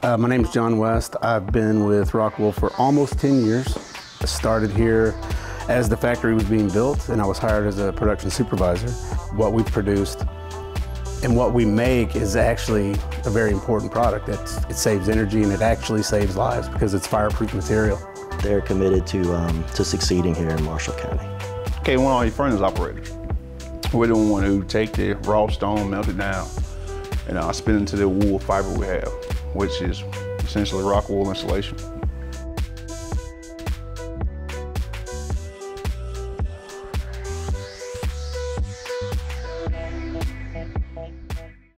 Uh, my name is John West. I've been with ROCKWOOL for almost 10 years. I started here as the factory was being built and I was hired as a production supervisor. What we produced and what we make is actually a very important product. It's, it saves energy and it actually saves lives because it's fireproof material. They're committed to, um, to succeeding here in Marshall County. K1 furnace operators. We're the one who take the raw stone, melt it down, and uh, spin into the wool fiber we have, which is essentially rock wool insulation.